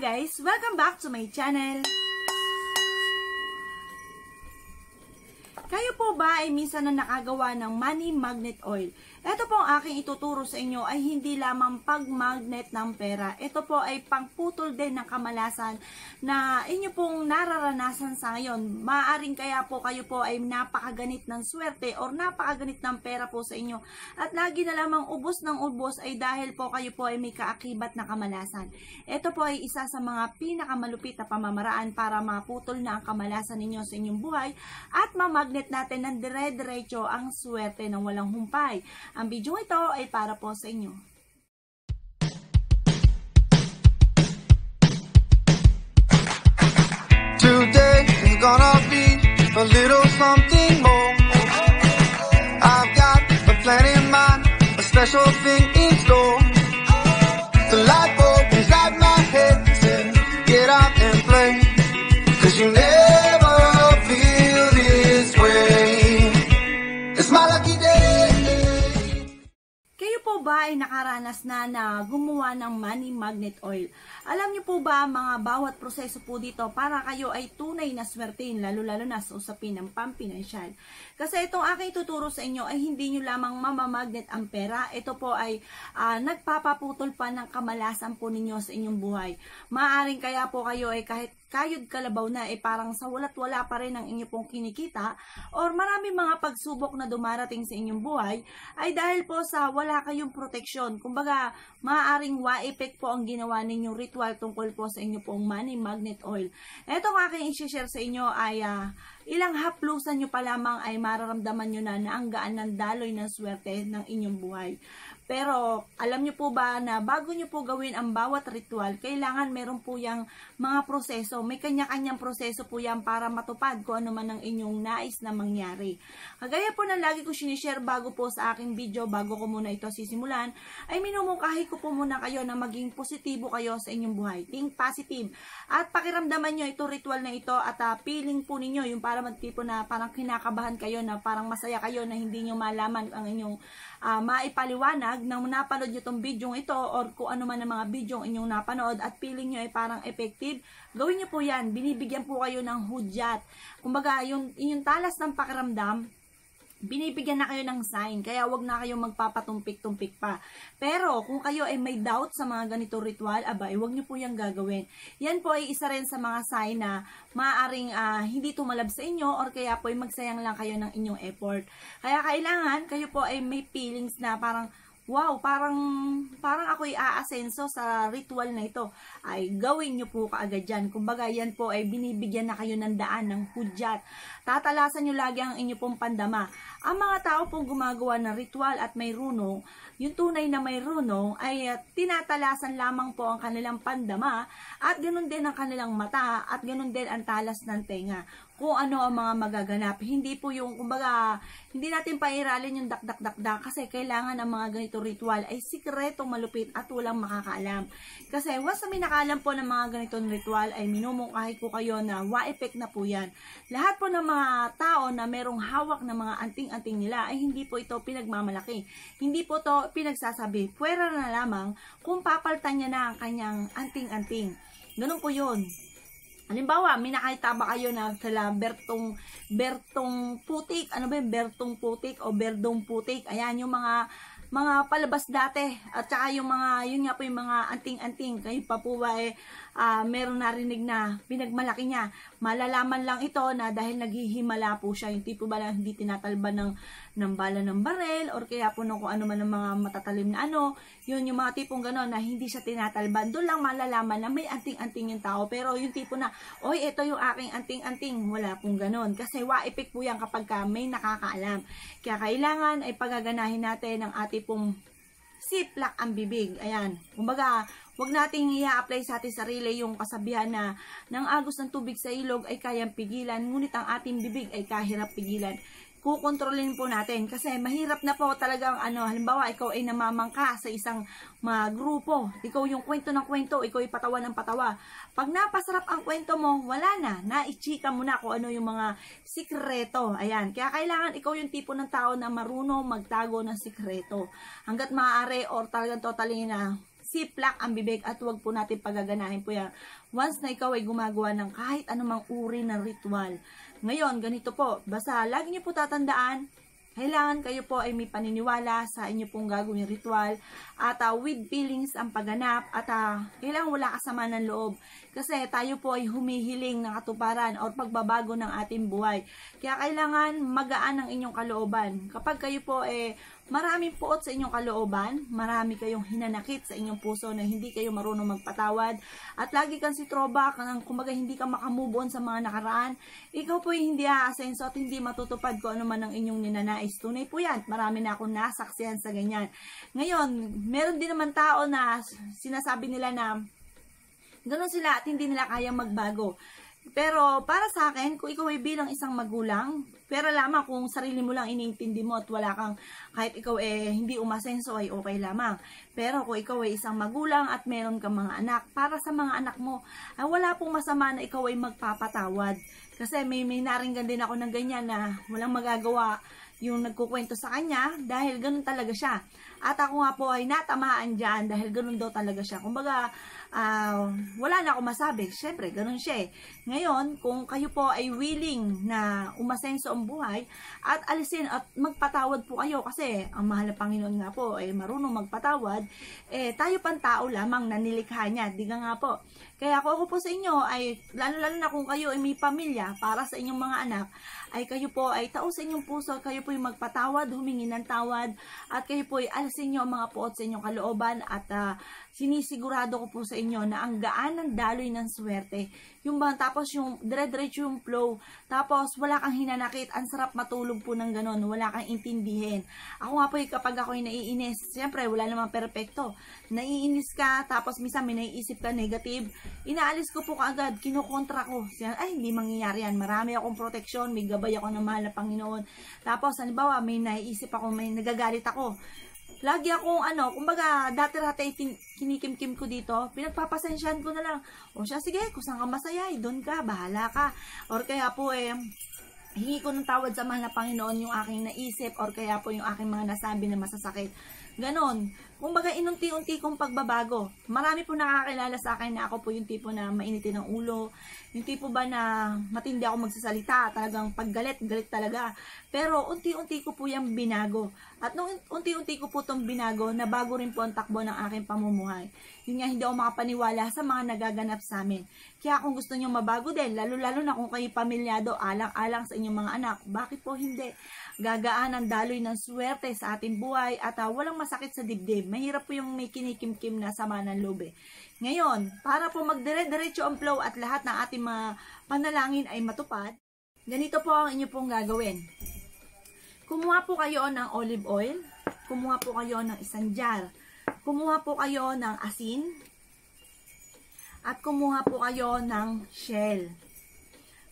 guys! Welcome back to my channel! Kayo po ba ay minsan na nakagawa ng money magnet oil? Ito po ang aking ituturo sa inyo ay hindi lamang pag-magnet ng pera. Ito po ay pangputol din ng kamalasan na inyo pong nararanasan sa ngayon. Maaring kaya po kayo po ay napakaganit ng swerte or napakaganit ng pera po sa inyo. At lagi na lamang ubos ng ubos ay dahil po kayo po ay may kaakibat na kamalasan. Ito po ay isa sa mga pinakamalupit na pamamaraan para maputol na ang kamalasan ninyo sa inyong buhay at mamagnet natin ng dire-diretso ang swerte ng walang humpay. Ang video ito ay para po sa inyo. Today is gonna be a little something more. I've got a plan in mind, a special thing in store. The light ay nakaranas na na gumawa ng money magnet oil? Alam niyo po ba mga bawat proseso po dito para kayo ay tunay na swertein lalo-lalo na sa usapin ng pampinansyal. Kasi itong aking tuturo sa inyo ay hindi nyo lamang mamamagnet ang pera. Ito po ay ah, nagpapaputol pa ng kamalasan po ninyo sa inyong buhay. Maaring kaya po kayo ay kahit kayod kalabaw na eh parang sa walat wala pa rin ang inyo pong kinikita or marami mga pagsubok na dumarating sa inyong buhay ay dahil po sa wala kayong proteksyon. Kumbaga, maaaring wa-effect po ang ginawa ninyong ritual tungkol po sa inyo pong money magnet oil. Ito ang aking i-share sa inyo ay ah, ilang haplusan nyo pa lamang ay mararamdaman nyo na na ang gaan ng daloy ng swerte ng inyong buhay. Pero alam nyo po ba na bago nyo po gawin ang bawat ritual, kailangan meron po yung mga proseso. May kanya-kanyang proseso po yan para matupad kung ano man ang inyong nais na mangyari. Kagaya po na lagi ko sinishare bago po sa aking video, bago ko muna ito sisimulan, ay minumungkahi ko po muna kayo na maging positibo kayo sa inyong buhay. Think positive. At pakiramdaman nyo ito ritual na ito at uh, feeling po ninyo yung para magtipo na parang kinakabahan kayo na parang masaya kayo na hindi nyo malaman ang inyong ah, maipaliwanag nang napanood nyo tong video ito or kung ano man ang mga video inyong napanood at feeling nyo ay parang effective, gawin nyo po yan. Binibigyan po kayo ng hudyat. Kumbaga, yung, yung talas ng pakiramdam, binibigyan na kayo ng sign. Kaya wag na kayo magpapatumpik-tumpik pa. Pero kung kayo ay may doubt sa mga ganito ritual, abay, wag nyo po yung gagawin. Yan po ay isa rin sa mga sign na maaaring ah, hindi tumalab sa inyo or kaya po ay magsayang lang kayo ng inyong effort. Kaya kailangan kayo po ay may feelings na parang wow, parang parang ako'y aasenso sa ritual na ito, ay gawin nyo po kaagad yan. Kumbaga, yan po ay binibigyan na kayo ng daan, ng hudyat. Tatalasan nyo lagi ang inyo pong pandama. Ang mga tao pong gumagawa ng ritual at may runong, yung tunay na may runong, ay uh, tinatalasan lamang po ang kanilang pandama at ganun din ang kanilang mata at ganun din ang talas ng tenga kung ano ang mga magaganap. Hindi po yung, kumbaga, hindi natin pairalin yung dak-dak-dak-dak kasi kailangan ang mga ganito ritual ay sikretong malupit at walang makakaalam. Kasi once na may nakaalam po ng mga ganitong ritual ay minumungkahi ko kayo na wa-effect na po yan. Lahat po ng mga tao na merong hawak ng mga anting-anting nila ay hindi po ito pinagmamalaki. Hindi po to pinagsasabi. Pwera na lamang kung papaltan niya na ang kanyang anting-anting. Ganun po yun. Halimbawa, may ba kayo na sila Bertong, Bertong Putik, ano ba yung Bertong Putik o Berdong Putik? Ayan, yung mga mga palabas dati. At saka yung mga yun nga po yung mga anting-anting. Kayo pa po ba eh ah, meron narinig na pinagmalaki niya. Malalaman lang ito na dahil naghihimala po siya. Yung tipo ba lang hindi tinatalba ng ng bala ng barel or kaya po ng kung ano man ng mga matatalim na ano yun yung mga tipong gano'n na hindi siya tinatalban doon lang malalaman na may anting-anting yung tao pero yung tipo na oy ito yung aking anting-anting wala pong gano'n kasi wa-epic po yan kapag ka may nakakaalam kaya kailangan ay pagaganahin natin ang ating pong siplak ang bibig. Ayan. Kumbaga, wag nating i-apply sa ating sarili yung kasabihan na ng agos ng tubig sa ilog ay kayang pigilan, ngunit ang ating bibig ay kahirap pigilan kukontrolin po natin. Kasi mahirap na po talagang ano halimbawa ikaw ay namamangka sa isang mga grupo ikaw yung kwento ng kwento ikaw ay patawa ng patawa. Pag napasarap ang kwento mo wala na. Naichika mo na kung ano yung mga sikreto. Ayan. Kaya kailangan ikaw yung tipo ng tao na marunong magtago ng sikreto. Hanggat maaari or talagang totally na siplak ang bibig at huwag po natin pagaganahin po yan. Once na ikaw ay gumagawa ng kahit anumang uri ng ritual. Ngayon, ganito po, basta lagi niyo po tatandaan, kailangan kayo po ay may paniniwala sa inyo pong gagawin ritual at uh, with feelings ang pagganap at uh, kailangan wala kasama ng loob kasi tayo po ay humihiling ng katuparan o pagbabago ng ating buhay. Kaya kailangan magaan ang inyong kalooban. Kapag kayo po eh maraming puot sa inyong kalooban, marami kayong hinanakit sa inyong puso na hindi kayo marunong magpatawad, at lagi kang si Troba, kang, kumbaga hindi ka makamove on sa mga nakaraan, ikaw po hindi aasenso at hindi matutupad ko ano man ang inyong ninanais. Tunay po yan. Marami na akong nasaksihan sa ganyan. Ngayon, meron din naman tao na sinasabi nila na ganun sila at hindi nila kayang magbago. Pero para sa akin, kung ikaw ay bilang isang magulang, pero lamang kung sarili mo lang iniintindi mo at wala kang, kahit ikaw eh hindi umasenso ay okay lamang. Pero kung ikaw ay isang magulang at meron kang mga anak, para sa mga anak mo, ay wala pong masama na ikaw ay magpapatawad. Kasi may, may naringgan din ako ng ganyan na walang magagawa yung nagkukwento sa kanya dahil ganun talaga siya. At ako nga po ay natamaan dyan dahil ganun daw talaga siya. Kumbaga, uh, wala na ako masabi. Siyempre, ganun siya eh. Ngayon, kung kayo po ay willing na umasenso ang buhay at alisin at magpatawad po kayo kasi ang mahal na Panginoon nga po ay marunong magpatawad, eh tayo pang tao lamang na nilikha niya. Di nga po. Kaya ako, ako po sa inyo ay, lalo-lalo na kung kayo ay may pamilya para sa inyong mga anak, ay kayo po ay tao sa inyong puso, kayo po ay magpatawad, humingi ng tawad, at kayo po ay alisin nyo ang mga puot sa inyong kalooban at uh, sinisigurado ko po sa inyo na ang gaan ng daloy ng swerte. Yung ba, tapos yung dire-diretso yung flow, tapos wala kang hinanakit, ang sarap matulog po ng ganon, wala kang intindihin. Ako nga po kapag ako'y naiinis, siyempre wala namang perpekto. Naiinis ka, tapos minsan may naiisip ka negative, inaalis ko po kaagad, kinukontra ko. Ay, hindi mangyayari yan. Marami akong proteksyon, may gabay ako ng mahal na Panginoon. Tapos, halimbawa, may naiisip ako, may nagagalit ako lagi akong ano, kumbaga dati-dati kinikimkim ko dito, pinagpapasensyahan ko na lang. O siya, sige, kung saan ka masaya, eh, doon ka, bahala ka. Or kaya po eh, hingi ko ng tawad sa mahal na Panginoon yung aking naisip or kaya po yung aking mga nasabi na masasakit. Ganon. Kumbaga, inunti-unti kong pagbabago. Marami po nakakilala sa akin na ako po yung tipo na mainitin ng ulo. Yung tipo ba na matindi ako magsasalita, talagang paggalit, galit talaga. Pero unti-unti ko po yung binago. At nung unti-unti ko po itong binago, nabago rin po ang takbo ng aking pamumuhay. Yun nga, hindi ako makapaniwala sa mga nagaganap sa amin. Kaya kung gusto nyo mabago din, lalo-lalo na kung kayo pamilyado, alang-alang sa inyong mga anak, bakit po hindi? gagaan ang daloy ng swerte sa ating buhay at uh, walang masakit sa dibdib. Mahirap po yung may kinikimkim na sama ng loob eh. Ngayon, para po magdire-diretso ang flow at lahat ng ating mga panalangin ay matupad, ganito po ang inyo pong gagawin. Kumuha po kayo ng olive oil, kumuha po kayo ng isang jar, kumuha po kayo ng asin, at kumuha po kayo ng shell.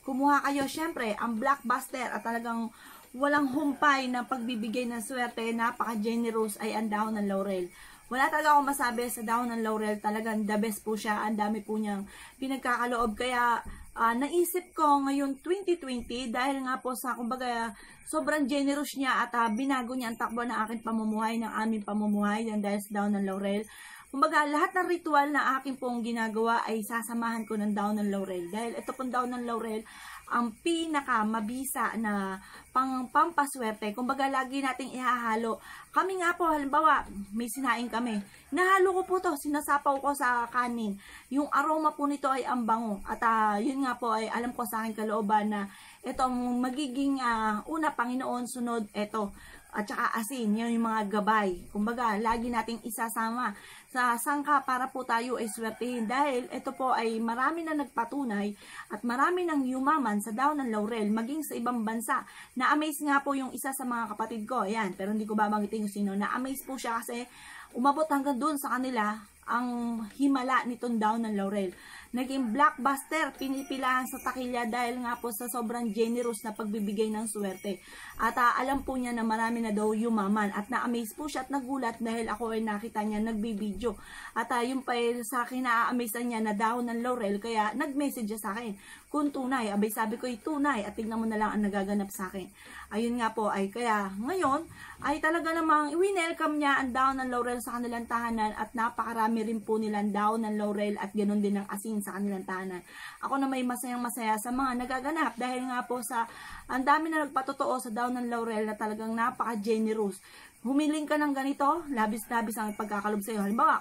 Kumuha kayo, syempre, ang blockbuster at talagang walang humpay na pagbibigay ng swerte, napaka-generous ay ang dahon ng laurel. Wala talaga akong masabi sa dahon ng laurel, talagang the best po siya, ang dami po niyang pinagkakaloob. Kaya uh, naisip ko ngayon 2020 dahil nga po sa kumbaga sobrang generous niya at uh, binago niya ang takbo ng aking pamumuhay, ng aming pamumuhay dahil sa dahon ng laurel. Kumbaga, lahat ng ritual na aking pong ginagawa ay sasamahan ko ng daon ng laurel. Dahil ito pong daon ng laurel ang pinaka mabisa na pang pampaswerte. Kumbaga lagi nating ihahalo. Kami nga po halimbawa may sinaing kami. Nahalo ko po to, sinasapaw ko sa kanin. Yung aroma po nito ay ang bango. At uh, yun nga po ay alam ko sa akin kalooban na ito magiging uh, una Panginoon sunod ito at saka asin, yun yung mga gabay. Kumbaga, lagi nating isasama sa sangka para po tayo ay swertihin dahil ito po ay marami na nagpatunay at marami nang yumaman sa daon ng laurel maging sa ibang bansa. Na-amaze nga po yung isa sa mga kapatid ko, ayan, pero hindi ko babanggitin kung sino. Na-amaze po siya kasi umabot hanggang doon sa kanila ang himala nitong daon ng laurel naging blockbuster, pinipilahan sa takilya dahil nga po sa sobrang generous na pagbibigay ng swerte. At uh, alam po niya na marami na daw yumaman at na-amaze po siya at nagulat dahil ako ay nakita niya nagbibideo. At uh, yung pa sa akin na-amaze niya na dahon ng laurel kaya nag-message siya sa akin kung tunay. Abay sabi ko ay tunay at tignan mo na lang ang nagaganap sa akin. Ayun nga po ay kaya ngayon ay talaga namang welcome niya ang dahon ng laurel sa kanilang tahanan at napakarami rin po nilang daw ng laurel at ganoon din ng asin sa kanilang tahanan. Ako na may masayang masaya sa mga nagaganap dahil nga po sa ang dami na nagpatotoo sa daw ng laurel na talagang napaka-generous. Humiling ka ng ganito, labis-labis ang pagkakalob sa iyo. Halimbawa,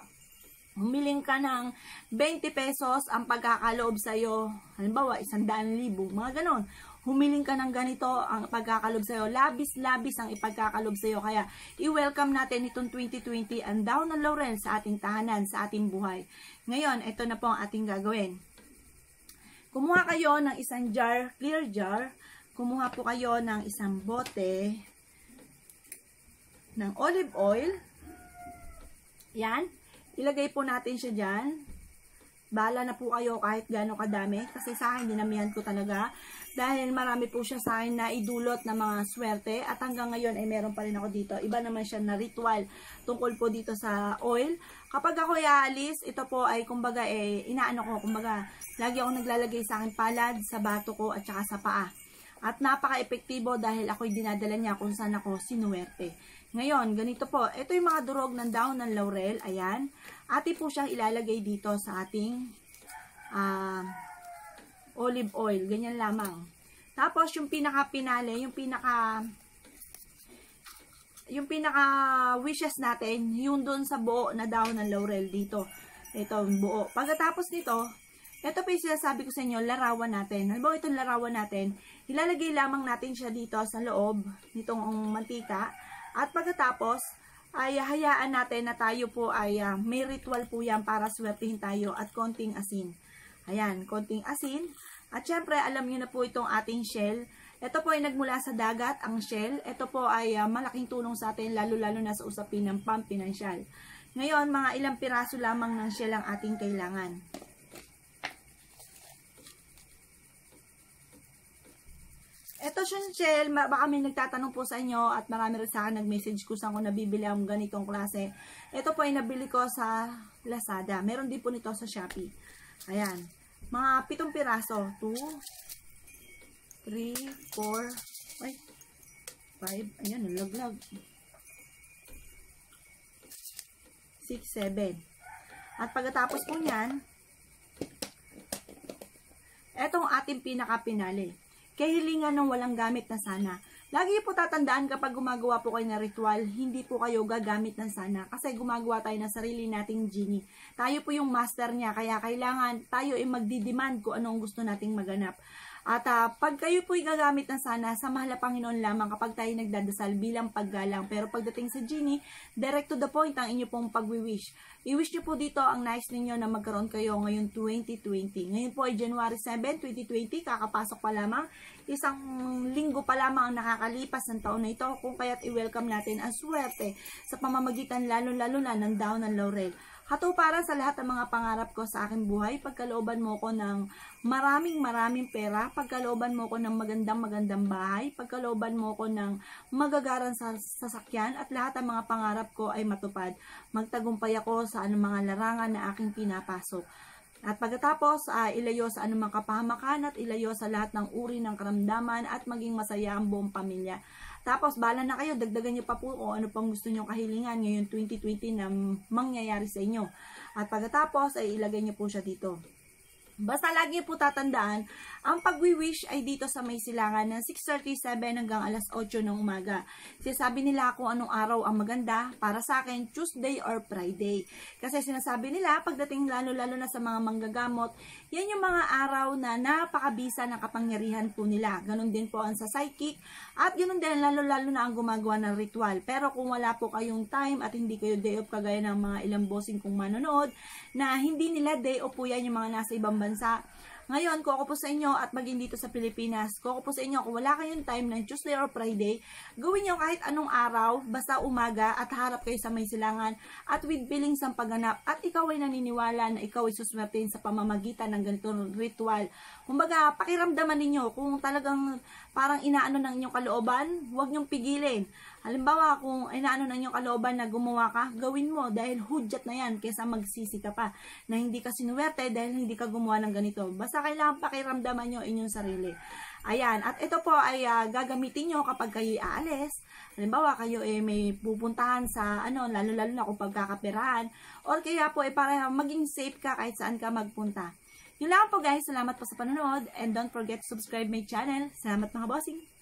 humiling ka ng 20 pesos ang pagkakaloob sa iyo. Halimbawa, 100,000, mga ganon humiling ka ng ganito ang pagkakalob sa iyo. Labis-labis ang ipagkakalob sa iyo. Kaya, i-welcome natin itong 2020 ang down ng Laurel sa ating tahanan, sa ating buhay. Ngayon, ito na po ang ating gagawin. Kumuha kayo ng isang jar, clear jar. Kumuha po kayo ng isang bote ng olive oil. Yan. Ilagay po natin siya dyan. Bala na po kayo kahit gaano kadami. Kasi sa akin, dinamihan ko talaga dahil marami po siya sa akin na idulot na mga swerte at hanggang ngayon ay meron pa rin ako dito. Iba naman siya na ritual tungkol po dito sa oil. Kapag ako aalis, ito po ay kumbaga eh, inaano ko, kumbaga lagi ako naglalagay sa akin palad, sa bato ko at saka sa paa. At napaka-epektibo dahil ako'y dinadala niya kung saan ako sinuwerte. Ngayon, ganito po. Ito yung mga durog ng daon ng laurel. Ayan. Ati po siyang ilalagay dito sa ating uh, olive oil. Ganyan lamang. Tapos, yung pinaka-pinale, yung pinaka yung pinaka wishes natin, yung doon sa buo na daw ng laurel dito. Ito, buo. Pagkatapos nito, ito pa yung sinasabi ko sa inyo, larawan natin. Halimbawa itong larawan natin, ilalagay lamang natin siya dito sa loob nitong mantika. At pagkatapos, ay hayaan natin na tayo po ay uh, may ritual po yan para swertihin tayo at konting asin. Ayan, konting asin. At syempre, alam niyo na po itong ating shell. Ito po ay nagmula sa dagat, ang shell. Ito po ay uh, malaking tulong sa atin, lalo-lalo na sa usapin ng pampinansyal. Ngayon, mga ilang piraso lamang ng shell ang ating kailangan. Ito shell, baka may nagtatanong po sa inyo at marami rin sa akin nag-message ko saan ko nabibili ang ganitong klase. Ito po ay nabili ko sa Lazada. Meron din po nito sa Shopee. Ayan. Mga pitong piraso. 2, 3, 4, ay, 5, ayan, nalaglag. 6, 7. At pagkatapos po niyan, etong ating pinaka-pinali. Kahilingan ng walang gamit na sana. Lagi po tatandaan kapag gumagawa po kayo ng ritual, hindi po kayo gagamit ng sana kasi gumagawa tayo ng sarili nating genie. Tayo po yung master niya kaya kailangan tayo ay magdidemand kung anong gusto nating maganap. At uh, pag kayo po'y gagamit ng sana, sa mahal na Panginoon lamang kapag tayo nagdadasal bilang paggalang. Pero pagdating sa genie, direct to the point ang inyo pong pagwi-wish. I-wish nyo po dito ang nice ninyo na magkaroon kayo ngayon 2020. Ngayon po ay January 7, 2020, kakapasok pa lamang. Isang linggo pa lamang ang nakakalipas ng taon na ito. Kung kaya't i-welcome natin ang swerte sa pamamagitan lalo-lalo na ng down ng laurel. Katuparan sa lahat ng mga pangarap ko sa aking buhay, pagkalooban mo ko ng maraming maraming pera, pagkalooban mo ko ng magandang magandang bahay, pagkalooban mo ko ng magagaran sa sasakyan at lahat ng mga pangarap ko ay matupad. Magtagumpay ako sa anumang larangan na aking pinapasok. At pagkatapos, uh, ilayo sa anumang kapahamakan at ilayo sa lahat ng uri ng karamdaman at maging masaya ang buong pamilya. Tapos, bala na kayo, dagdagan nyo pa po kung ano pang gusto nyo kahilingan ngayon 2020 na mangyayari sa inyo. At pagkatapos, ay ilagay nyo po siya dito. Basta lagi po tatandaan, ang pagwi-wish ay dito sa may silangan ng 6.37 hanggang alas 8 ng umaga. Sinasabi nila kung anong araw ang maganda para sa akin, Tuesday or Friday. Kasi sinasabi nila, pagdating lalo-lalo na sa mga manggagamot, yan yung mga araw na napakabisa ng kapangyarihan po nila. Ganon din po ang sa psychic at ganon din lalo-lalo na ang gumagawa ng ritual. Pero kung wala po kayong time at hindi kayo day off kagaya ng mga ilang bossing kong manonood, na hindi nila day off po yan yung mga nasa ibang bansa. Ngayon, ako po sa inyo at maging dito sa Pilipinas, ako po sa inyo, kung wala kayong time ng Tuesday or Friday, gawin nyo kahit anong araw, basta umaga at harap kayo sa may silangan at with feelings ang pagganap at ikaw ay naniniwala na ikaw ay suswertein sa pamamagitan ng ganitong ritual. Kumbaga, pakiramdaman ninyo kung talagang parang inaano ng inyong kalooban, huwag nyong pigilin. Halimbawa, kung inaano na yung kalooban na gumawa ka, gawin mo dahil hudyat na yan kaysa magsisi ka pa na hindi ka sinuwerte dahil hindi ka gumawa ng ganito. Basta kailangan pakiramdaman nyo inyong sarili. Ayan, at ito po ay ah, gagamitin nyo kapag kayo aalis. Halimbawa, kayo eh, may pupuntahan sa ano, lalo-lalo na kung pagkakapirahan. Or kaya po eh, para maging safe ka kahit saan ka magpunta. Yun lang po guys. Salamat po sa panonood. And don't forget to subscribe my channel. Salamat mga bossing.